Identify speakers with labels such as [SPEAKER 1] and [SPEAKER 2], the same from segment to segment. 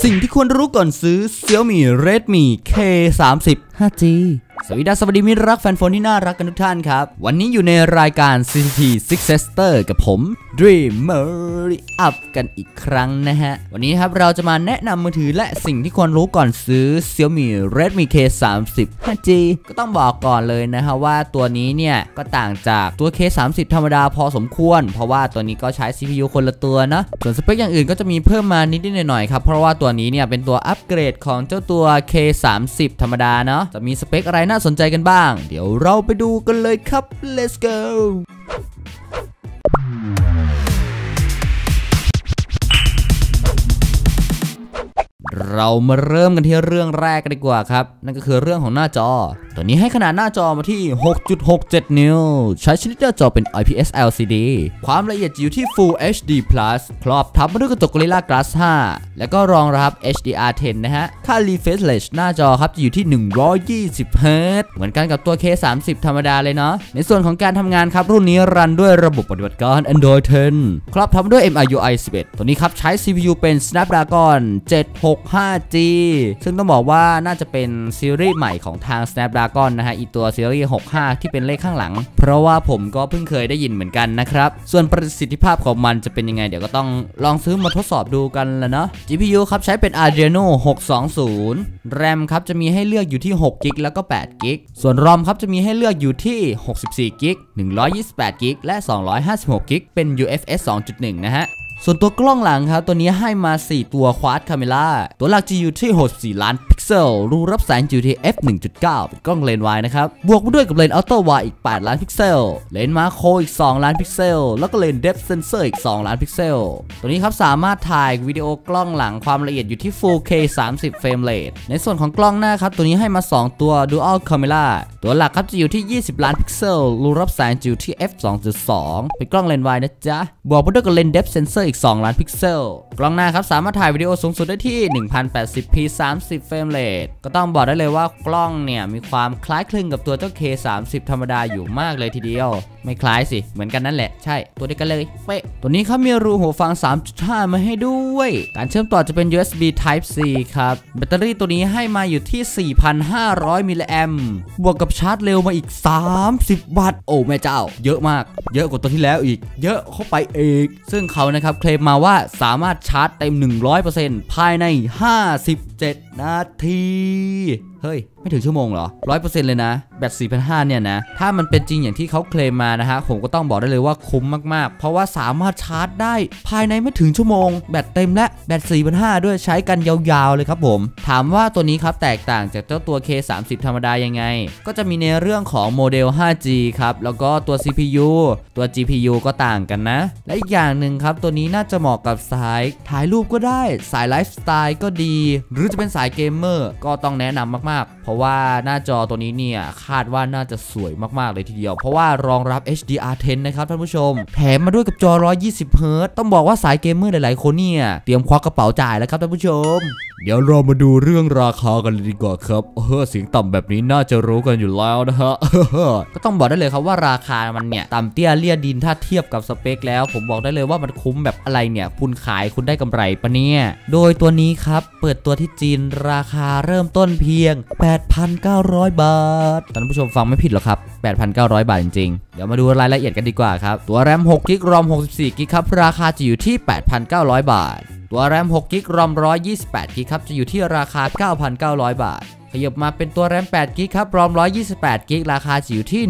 [SPEAKER 1] สิ่งที่ควรรู้ก่อนซื้อ Xiaomi Redmi K30 5G สวัสดีสวัสดีมิตรรักแฟนโฟนที่น่ารักกันทุกท่านครับ วันนี้อยู่ในรายการ CCT Successor กับผม Dreamer Up กันอีกครั้งนะฮะ วันนี้ครับเราจะมาแนะนำมือถือและสิ่งที่ควรรู้ก่อนซื้อ Xiaomi Redmi K30 5G ก็ต้องบอกก่อนเลยนะฮะว่าตัวนี้เนี่ย ก็ต่างจากตัว K30 ธรรมดาพอสมควร เพราะว่าตัวนี้ก็ใช้ CPU คนละตัวนะ ส่วนสเปคอย่างอื่นก็จะมีเพิ่มมานิดๆหน่อยๆครับเพราะว่าตัวนี้เนี่ยเป็นตัวอัปเกรดของเจ้าตัว K30 ธรรมดาเนาะจะมีสเปคอะไรน่าสนใจกันบ้าง เดี๋ยวเราไปดูกันเลยครับ let's go เรามาเริ่มกันที่เรื่องแรกกันดีกว่าครับ นั่นก็คือเรื่องของหน้าจอตัวนี้ให้ขนาดหน้าจอมาที่ 6.67 นิ้ว ใช้ชนิดหน้าจอเป็น IPS LCD ความละเอียดอยู่ที่ Full HD Plus ครอบทับมาด้วยกระจก Gorilla Glass 5 แล้วก็รองรับ HDR10 นะฮะ ค่า refresh rate หน้าจอครับจะอยู่ที่ 120 Hz เหมือนกันกับตัว K30 ธรรมดาเลยเนาะ ในส่วนของการทำงานครับ รุ่นนี้รันด้วยระบบปฏิบัติการ Android 10 ครอบทับมาด้วย MIUI 11 ตัวนี้ครับใช้ CPU เป็น Snapdragon 765G ซึ่งต้องบอกว่าน่าจะเป็นซีรีส์ใหม่ของทาง Snapdragon นะฮะอีตัวซีรีส์65 ที่เป็นเลขข้างหลัง เพราะว่าผมก็เพิ่งเคยได้ยินเหมือนกันนะครับ ส่วนประสิทธิภาพของมันจะเป็นยังไง เดี๋ยวก็ต้องลองซื้อมาทดสอบดูกันแหละเนาะ GPU ครับใช้เป็น Adreno 620 RAM ครับจะมีให้เลือกอยู่ที่ 6 GB แล้วก็8 GB ส่วน ROM ครับจะมีให้เลือกอยู่ที่ 64 GB 128 GB และ 256 GB เป็น UFS 2.1 นะฮะ ส่วนตัวกล้องหลังครับตัวนี้ให้มา 4 ตัว Quad Camera ตัวหลักจะอยู่ที่ 64 ล้านพิกเซล รูรับแสงอยู่ที่ f 1.9 เป็นกล้องเลนส์วายนะครับ บวกมาด้วยกับเลนส์ ultra wide อีก 8 ล้านพิกเซล เลนส์ macro อีก 2 ล้านพิกเซล แล้วก็เลนส์ depth sensor อีก 2 ล้านพิกเซล ตัวนี้ครับสามารถถ่ายวิดีโอกล้องหลังความละเอียดอยู่ที่ 4K 30 frame rate ในส่วนของกล้องหน้าครับตัวนี้ให้มา 2 ตัว Dual Camera ตัวหลักครับจะอยู่ที่ 20 ล้านพิกเซล รูรับแสงอยู่ที่ f 2.2 เป็นกล้องเลนส์วายนะจ๊ะ บวกมาด้วยกับเลนส์ depth sensor อีก 2 ล้านพิกเซล กล้องหน้าครับสามารถถ่ายวิดีโอสูงสุดได้ที่ 1080p 30 frame rate ก็ต้องบอกได้เลยว่ากล้องเนี่ยมีความคล้ายคลึงกับตัวเจ้า K30 ธรรมดาอยู่มากเลยทีเดียว ไม่คล้ายสิ เหมือนกันนั่นแหละ ใช่ ตัวเดียวกันเลย เป๊ะ ตัวนี้เขามีรูหูฟัง 3.5 มาให้ด้วย การเชื่อมต่อจะเป็น USB Type C ครับ แบตเตอรี่ตัวนี้ให้มาอยู่ที่ 4,500 มิลลิแอมบวกกับชาร์จเร็วมาอีก 30 วัตต์ โอ้แม่เจ้า เยอะมาก เยอะกว่าตัวที่แล้วอีก เยอะเข้าไปอีก ซึ่งเขานะครับเคลมมาว่าสามารถชาร์จเต็ม 100%ภายใน 57 นาที เฮ้ย ไม่ถึงชั่วโมงเหรอ100%เลยนะ แบต4,500เนี่ยนะ ถ้ามันเป็นจริงอย่างที่เขาเคลมมานะฮะ ผมก็ต้องบอกได้เลยว่าคุ้มมากๆ เพราะว่าสามารถชาร์จได้ภายในไม่ถึงชั่วโมง แบตเต็มและแบต4,500ด้วยใช้กันยาวๆเลยครับผม ถามว่าตัวนี้ครับแตกต่างจากเจ้าตัว K30 ธรรมดายังไง ก็จะมีในเรื่องของโมเดล 5G ครับ แล้วก็ตัว CPU ตัว GPU ก็ต่างกันนะ และอีกอย่างหนึ่งครับ ตัวนี้น่าจะเหมาะกับสายถ่ายรูปก็ได้ สายไลฟ์สไตล์ก็ดี หรือจะเป็นสายเกมเมอร์ก็ต้องแนะนำมากๆเพราะว่าหน้าจอตัวนี้เนี่ยคาดว่าน่าจะสวยมาก ๆ เลยทีเดียว เพราะว่ารองรับ HDR10 นะครับท่านผู้ชม แถมมาด้วยกับจอ 120 Hz ต้องบอกว่าสายเกมเมอร์หลาย ๆ คนเนี่ย เตรียมควักกระเป๋าจ่ายแล้วครับท่านผู้ชม เดี๋ยวเรามาดูเรื่องราคากันเลยดีกว่าครับเออเสียงต่ำแบบนี้น่าจะรู้กันอยู่แล้วนะฮะก็ต้องบอกได้เลยครับว่าราคามันเนี่ยต่ำเตี้ยเลี่ยดินถ้าเทียบกับสเปคแล้ว ผมบอกได้เลยว่ามันคุ้มแบบอะไรเนี่ย คุณขายคุณได้กำไรปะเนี่ย โดยตัวนี้ครับเปิดตัวที่จีนราคาเริ่มต้นเพียง 8,900 บาทท่านผู้ชมฟังไม่ผิดหรอกครับ 8,900 บาทจริงๆ เดี๋ยวมาดูรายละเอียดกันดีกว่าครับ ตัวแรม6กิกรอม64กิกครับราคาจะอยู่ที่ 8,900 บาท ตัวแรม 6 กิกรอม 128 กิกครับ จะอยู่ที่ราคา 9,900 บาท ขยับมาเป็นตัวแรม 8 กิกครับ รอม 128 กิก ราคาจะอยู่ที่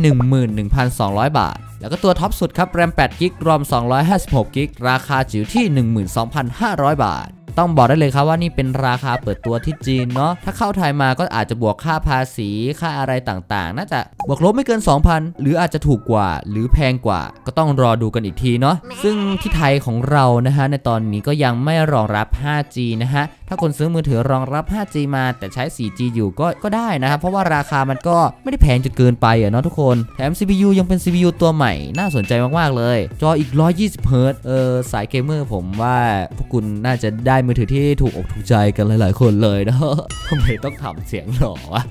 [SPEAKER 1] 11,200 บาท แล้วก็ตัวท็อปสุดครับ แรม 8 กิก รอม 256 กิก ราคาจะอยู่ที่ 12,500 บาท ต้องบอกได้เลยครับว่านี่เป็นราคาเปิดตัวที่จีนเนาะถ้าเข้าไทยมาก็อาจจะบวกค่าภาษีค่าอะไรต่างๆ น่าจะบวกลบไม่เกิน 2,000 หรืออาจจะถูกกว่า หรือแพงกว่า ก็ต้องรอดูกันอีกทีเนาะซึ่งที่ไทยของเรานะฮะในตอนนี้ก็ยังไม่รองรับ 5G นะฮะ ถ้าคนซื้อมือถือรองรับ 5G มาแต่ใช้ 4G อยู่ก็ก็ได้นะครับ เพราะว่าราคามันก็ไม่ได้แพงจนเกินไปอะเนาะทุกคน แถม CPU ยังเป็น CPU ตัวใหม่น่าสนใจมาก ๆ เลย จออีก 120 Hz เออสายเกมเมอร์ผมว่าพวกคุณน่าจะได้มือถือที่ถูกอกถูกใจกันหลาย ๆ คนเลยนะทำไมต้องทำเสียงหล่อวะ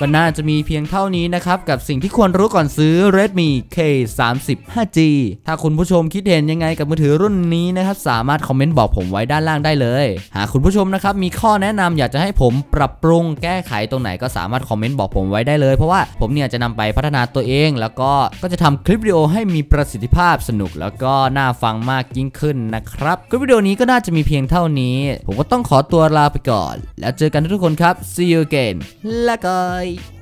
[SPEAKER 1] ก็น่าจะมีเพียงเท่านี้นะครับ กับสิ่งที่ควรรู้ก่อนซื้อ Redmi K 3 0 5G ถ้าคุณผู้ชมคิดเห็นยังไงกับมือถือรุ่นนี้นะครับ สามารถคอมเมนต์บอกผมไว้ด้านล่างได้เลย หากคุณผู้ชมนะครับ มีข้อแนะนำอยากจะให้ผมปรับปรุงแก้ไขตรงไหนก็สามารถคอมเมนต์บอกผมไว้ได้เลย เพราะว่าผมเนี่ยจะนำไปพัฒนาตัวเอง แล้วก็ก็จะทำคลิปวิดีโอให้มีประสิทธิภาพสนุก แล้วก็น่าฟังมากยิ่งขึ้นนะครับคลิปวิดีโอนี้ก็น่าจะมีเพียงเท่านี้ ผมก็ต้องขอตัวลาไปก่อน แล้วเจอกันทุกคนครับ see you again ละกาย aí.